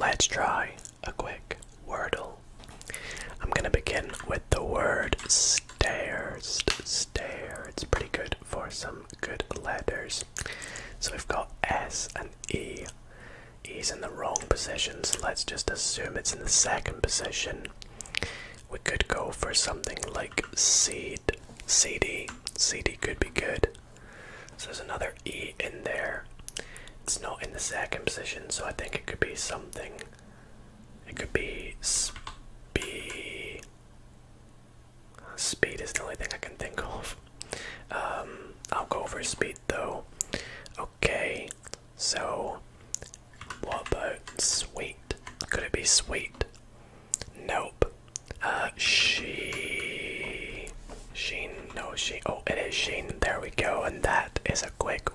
let's try a quick Wordle. I'm gonna begin with the word stairs. Stare. It's pretty good for some good letters. So we've got S and E. E's in the wrong position, so let's just assume it's in the second position. We could go for something like seed. Seedy. Seedy could be good. So there's another E in there. Position, so I think it could be something. It could be speed. Speed is the only thing I can think of. Um, I'll go for speed though. Okay, so what about sweet? Could it be sweet? Nope. Uh, she. Sheen. No, she. Oh, it is Sheen. There we go. And that is a quick.